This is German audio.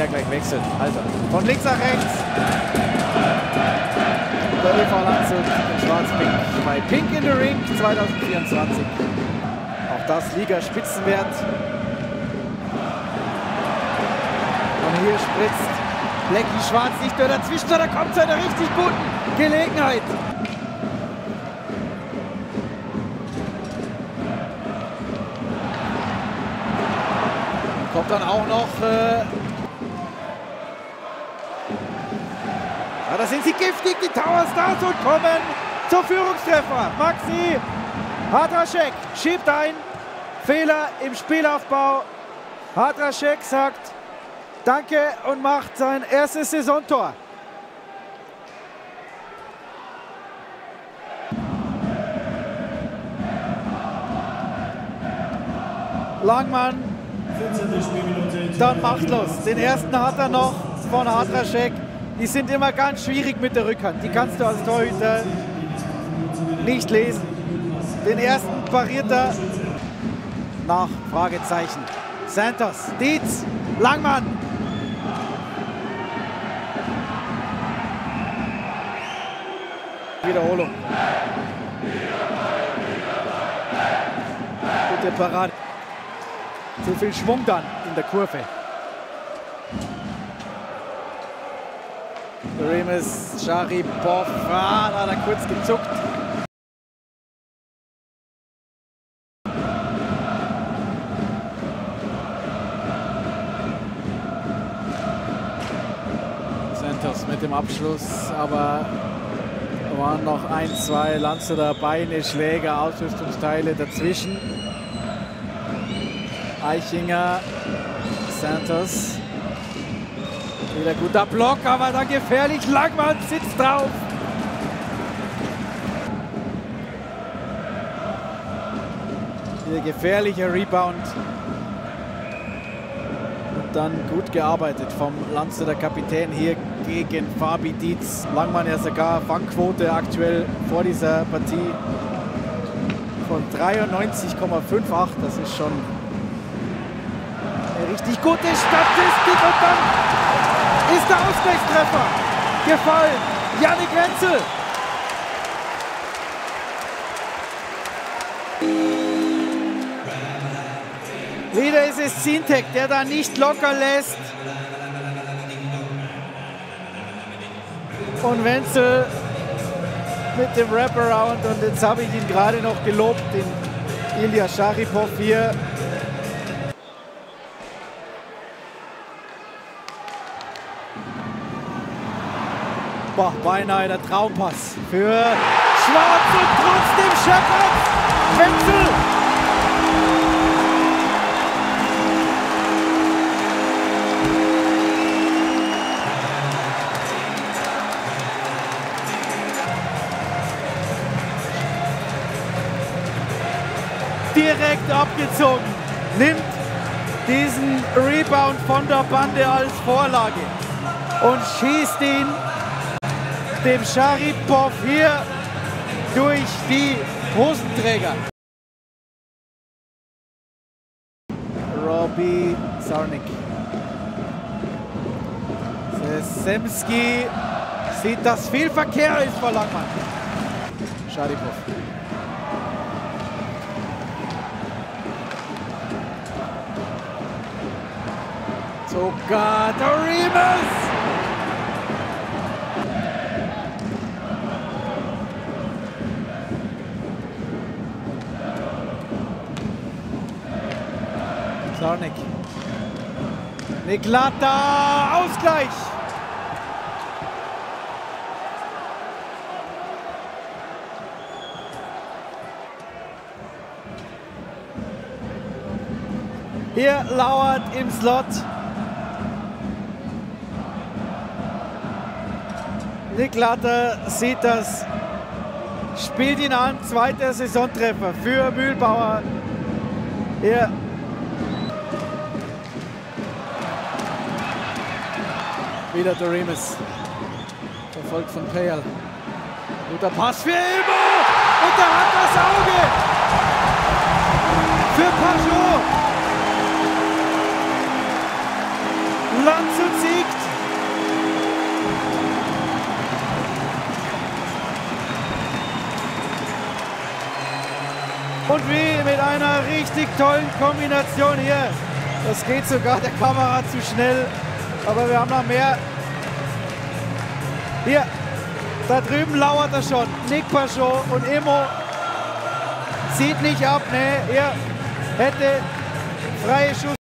der gleich wechselt. Also, von links nach rechts. Der ÖV Landshut in Schwarz-Pink bei Pink in the Ring 2024. Auch das Liga-Spitzenwert. Und hier spritzt Blackie Schwarz nicht nur dazwischen, sondern kommt zu einer richtig guten Gelegenheit. Kommt dann auch noch. Äh da sind sie giftig, die Tower Stars und kommen zum Führungstreffer. Maxi Hadraschek schiebt ein. Fehler im Spielaufbau. Hadraschek sagt Danke und macht sein erstes Saisontor. Langmann dann machtlos. Den ersten hat er noch von Hadraschek. Die sind immer ganz schwierig mit der Rückhand. Die kannst du als Torhüter nicht lesen. Den ersten pariert er nach Fragezeichen. Santos, Dietz, Langmann. Wiederholung. Gute Parade. Zu viel Schwung dann in der Kurve. Remus Sharipov, ah, da hat er kurz gezuckt. Santos mit dem Abschluss, aber waren noch ein, zwei Lanzer Beine, Schläger, Ausrüstungsteile dazwischen. Eichinger, Santos. Wieder guter Block, aber dann gefährlich. Langmann sitzt drauf. Hier gefährlicher Rebound. Und dann gut gearbeitet vom Lanze der Kapitän hier gegen Fabi Dietz. Langmann ja sogar Fangquote aktuell vor dieser Partie von 93,58. Das ist schon eine richtig gute Statistik und dann ist der Ausgleichstreffer gefallen. Janik Wenzel. Wieder ist es Zintek, der da nicht locker lässt. Und Wenzel mit dem Wraparound und jetzt habe ich ihn gerade noch gelobt, den Ilya Sharipov hier. Boah, beinahe der Traumpass für Schwarz und trotzdem scheppert Wenzel. Direkt abgezogen, nimmt diesen Rebound von der Bande als Vorlage und schießt ihn dem Sharipov hier durch die Hosenträger. Robbie Sarnik. Semski sieht, dass viel Verkehr ist vor Langmann. Sharipov. Sogar Dorimus! Sarnik. Niklata, Ausgleich. Hier lauert im Slot Nick Latter sieht das, spielt ihn an, zweiter Saisontreffer für Mühlbauer. Hier Wieder Doremus. Verfolgt von Payal. Guter Pass für Ebo! Und da hat das Auge! Für Pajot! Landshut siegt! Und wie mit einer richtig tollen Kombination hier. Das geht sogar der Kamera zu schnell. Aber wir haben noch mehr. Hier, da drüben lauert er schon. Nick Pachot und Emo zieht nicht ab. Nee, er hätte freie Schuss.